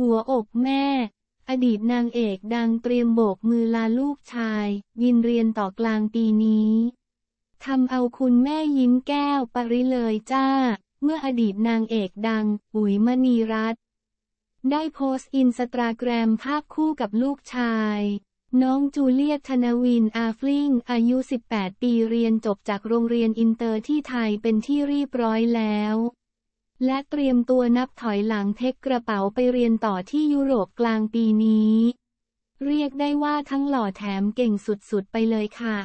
หัวอกแม่ อดีตนางเอกดังเตรียมโบกมือลาลูกชาย บินเรียนต่อกลางปีนี้ทำเอาคุณแม่ยิ้มแก้มปริเลยจ้า เมื่ออดีตนางเอกดังอุ๋ยมณีรัตน์ได้โพสต์อินสตาแกรมภาพคู่กับลูกชาย น้องจูเลียตธนวินอาฟลิงอายุ 18 ปีเรียนจบจากโรงเรียนอินเตอร์ที่ไทยเป็นที่เรียบร้อยแล้ว และเตรียมตัวนับถอยหลังเทคกระเป๋าไปเรียนต่อที่ยุโรปกลางปีนี้ เรียกได้ว่าทั้งหล่อแถมเก่งสุดๆไปเลยค่ะ